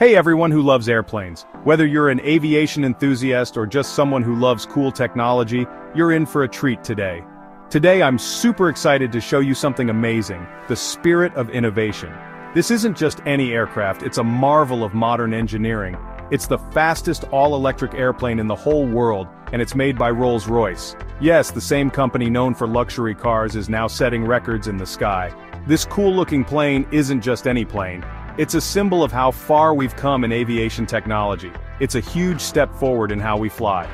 Hey everyone who loves airplanes. Whether you're an aviation enthusiast or just someone who loves cool technology, you're in for a treat today. Today I'm super excited to show you something amazing, the spirit of innovation. This isn't just any aircraft, it's a marvel of modern engineering. It's the fastest all-electric airplane in the whole world, and it's made by Rolls-Royce. Yes, the same company known for luxury cars is now setting records in the sky. This cool-looking plane isn't just any plane, it's a symbol of how far we've come in aviation technology. It's a huge step forward in how we fly.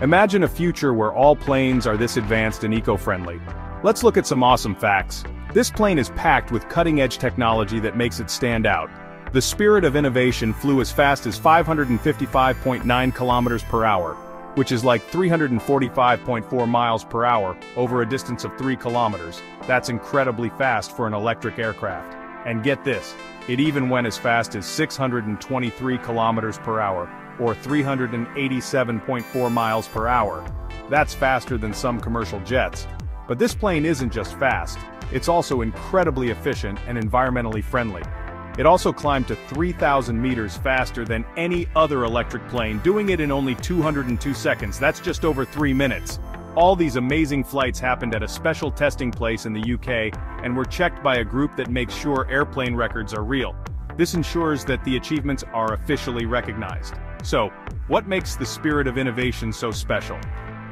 Imagine a future where all planes are this advanced and eco-friendly. Let's look at some awesome facts. This plane is packed with cutting-edge technology that makes it stand out. The spirit of innovation flew as fast as 555.9 kilometers per hour, which is like 345.4 miles per hour over a distance of 3 kilometers. That's incredibly fast for an electric aircraft. And get this, it even went as fast as 623 kilometers per hour, or 387.4 miles per hour. That's faster than some commercial jets. But this plane isn't just fast, it's also incredibly efficient and environmentally friendly. It also climbed to 3,000 meters faster than any other electric plane, doing it in only 202 seconds, that's just over 3 minutes. All these amazing flights happened at a special testing place in the UK and were checked by a group that makes sure airplane records are real. This ensures that the achievements are officially recognized. So, what makes the spirit of innovation so special?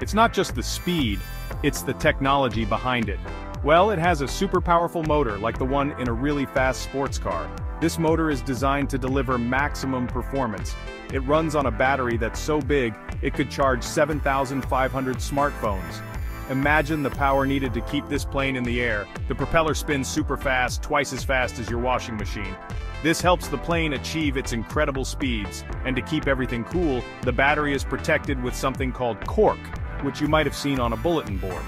It's not just the speed, it's the technology behind it. Well, it has a super powerful motor like the one in a really fast sports car. This motor is designed to deliver maximum performance. It runs on a battery that's so big, it could charge 7,500 smartphones. Imagine the power needed to keep this plane in the air. The propeller spins super fast, twice as fast as your washing machine. This helps the plane achieve its incredible speeds, and to keep everything cool, the battery is protected with something called cork, which you might have seen on a bulletin board.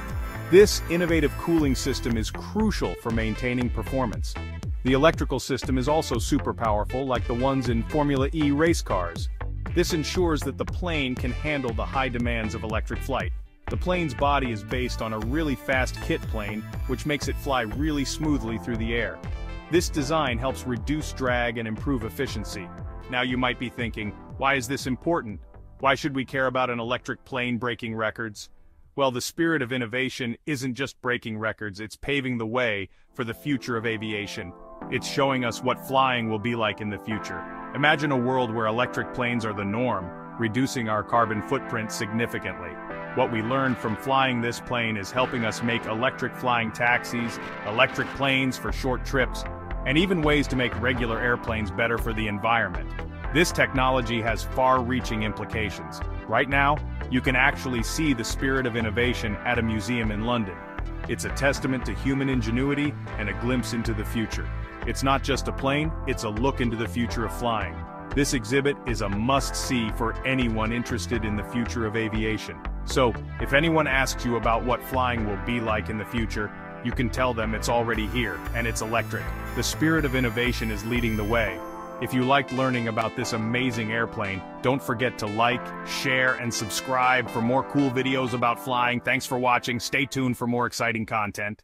This innovative cooling system is crucial for maintaining performance. The electrical system is also super powerful like the ones in Formula E race cars. This ensures that the plane can handle the high demands of electric flight. The plane's body is based on a really fast kit plane, which makes it fly really smoothly through the air. This design helps reduce drag and improve efficiency. Now you might be thinking, why is this important? Why should we care about an electric plane breaking records? Well, the spirit of innovation isn't just breaking records, it's paving the way for the future of aviation. It's showing us what flying will be like in the future. Imagine a world where electric planes are the norm, reducing our carbon footprint significantly. What we learned from flying this plane is helping us make electric flying taxis, electric planes for short trips, and even ways to make regular airplanes better for the environment. This technology has far-reaching implications. Right now, you can actually see the spirit of innovation at a museum in London. It's a testament to human ingenuity and a glimpse into the future. It's not just a plane, it's a look into the future of flying. This exhibit is a must-see for anyone interested in the future of aviation. So, if anyone asks you about what flying will be like in the future, you can tell them it's already here, and it's electric. The spirit of innovation is leading the way. If you liked learning about this amazing airplane, don't forget to like, share, and subscribe for more cool videos about flying. Thanks for watching. Stay tuned for more exciting content.